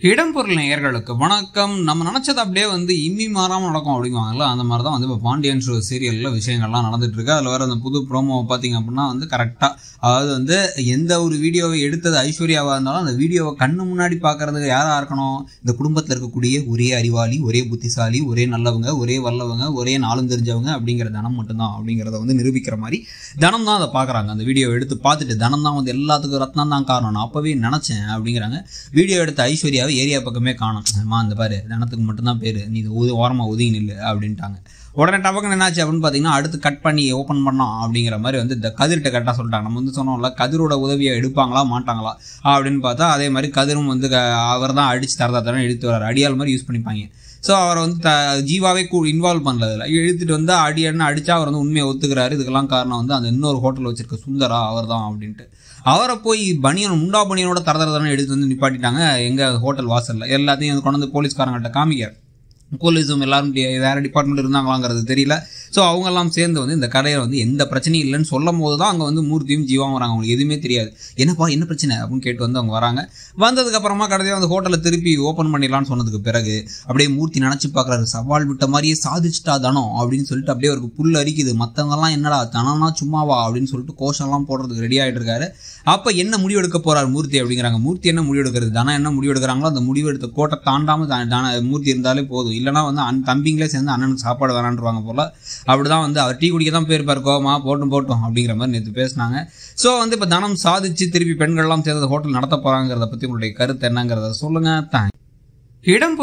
இடம்பொருள் நேயர்களுக்கு வணக்கம். நம்ம நினச்சது அப்படியே வந்து இம்மி மாறாமல் நடக்கும் அப்படிங்குவாங்கல்ல அந்த மாதிரி தான் வந்து இப்போ பாண்டியன் ஷோ சீரியலில் விஷயங்கள்லாம் நடந்துட்டு இருக்கு அதில் வர அந்த புது ப்ரோமோவை பார்த்தீங்க அப்படின்னா வந்து கரெக்டாக அதாவது வந்து எந்த ஒரு வீடியோவை எடுத்தது ஐஸ்வர்யாவாக இருந்தாலும் அந்த வீடியோவை கண்ணு முன்னாடி பார்க்கறதுக்கு யாராக இருக்கணும்? இந்த குடும்பத்தில் இருக்கக்கூடிய ஒரே அறிவாளி ஒரே புத்திசாலி ஒரே நல்லவங்க ஒரே வல்லவங்க ஒரே நாளும் தெரிஞ்சவங்க அப்படிங்கிற தனம் மட்டும்தான் அப்படிங்கிறத வந்து நிரூபிக்கிற மாதிரி தனம் தான் அதை பார்க்குறாங்க அந்த வீடியோவை எடுத்து பார்த்துட்டு தனம் தான் வந்து எல்லாத்துக்கும் ரத்னம் தான் காரணம். நான் அப்போவே நினச்சேன் அப்படிங்கிறாங்க. வீடியோ எடுத்த ஐஸ்வர்யா ஐஸ்வர்யாவை ஏரியா பக்கமே காணும். அம்மா அந்த பாரு தனத்துக்கு மட்டும்தான் பேர். நீ இது உது ஓரமாக ஒதுங்கி நில்லு அப்படின்ட்டாங்க. உடனே டபக்குன்னு என்னாச்சு அப்படின்னு பார்த்தீங்கன்னா அடுத்து கட் பண்ணி ஓப்பன் பண்ணோம் அப்படிங்கிற மாதிரி வந்து இந்த கதிர்கிட்ட கரெக்டாக சொல்லிட்டாங்க. நம்ம வந்து சொன்னோம்ல கதிரோட உதவியை எடுப்பாங்களா மாட்டாங்களா அப்படின்னு பார்த்தா அதே மாதிரி கதிரும் வந்து அவர் தான் அடித்து தரதா தரம் எடுத்து வர்றாரு. அடியால் மாதிரி யூஸ் பண்ணிப்பாங்க. ஸோ அவரை வந்து த ஜீவாவே கூ இன்வால்வ் பண்ணல எழுத்துட்டு வந்து அடி அடின்னு அடித்தா அவர் வந்து உண்மையை ஒத்துக்கிறாரு. இதுக்கெல்லாம் காரணம் வந்து அந்த இன்னொரு ஹோட்டல் வச்சிருக்க சுந்தரா அவர் தான் அப்படின்ட்டு. அவரை போய் பனியன் முண்டா பனியனோட தர தரதான எடுத்து வந்து நிப்பாட்டிட்டாங்க எங்கள் ஹோட்டல் வாசலில். எல்லாத்தையும் கொண்டு வந்து போலீஸ்காரங்கள்ட்ட காமிக்க போலீஸும் எல்லாரும் வேறு டிபார்ட்மெண்ட் இருந்தாங்களாங்கிறது தெரியல. ஸோ அவங்கெல்லாம் சேர்ந்து வந்து இந்த கடையில் வந்து எந்த பிரச்சனையும் இல்லைன்னு சொல்லும் போது தான் அங்கே வந்து மூர்த்தியும் ஜீவாவும் வராங்க. அவங்களுக்கு எதுவுமே தெரியாது. என்னப்பா என்ன பிரச்சனை? அப்படின்னு கேட்டு வந்து அவங்க வராங்க. வந்ததுக்கப்புறமா கடையை வந்து ஹோட்டலை திருப்பி ஓப்பன் பண்ணிடலாம்னு சொன்னதுக்கு பிறகு அப்படியே மூர்த்தி நினச்சி பார்க்குறாரு. சவால் விட்ட மாதிரியே சாதிச்சிட்டா தனம் அப்படின்னு சொல்லிட்டு அப்படியே அவருக்கு புல் அரிக்குது. மற்றவங்கலாம் என்னடா தனம்னா சும்மாவா? அப்படின்னு சொல்லிட்டு கோஷம்லாம் போடுறதுக்கு ரெடி ஆகிட்டு இருக்காரு. அப்போ என்ன முடிவு எடுக்க போறார் மூர்த்தி அப்படிங்கிறாங்க. மூர்த்தி என்ன முடிவு எடுக்கிறது தனம் என்ன முடிவு எடுக்கிறாங்களோ அந்த முடிவு எடுத்த கோட்டை தாண்டாமல் தான மூர்த்தி இருந்தாலே போதும். இல்லைனா வந்து அன் தம்பிங்களே சேர்ந்து அண்ணனுக்கு சாப்பாடு வேணான்றவாங்க போல. அப்படிதான் வந்து அவர் டீ குடிக்க தான் போயிருப்பார் கோமா போட்டும் போட்டும் அப்படிங்கிற மாதிரி நேற்று பேசினாங்க. ஸோ வந்து இப்போ தனம் சாதிச்சு திருப்பி பெண்கள்லாம் சேர்ந்து ஹோட்டல் நடத்த போகிறாங்கிறத பற்றி உங்களுடைய கருத்து என்னங்கிறத சொல்லுங்க. தேங்க் இடம்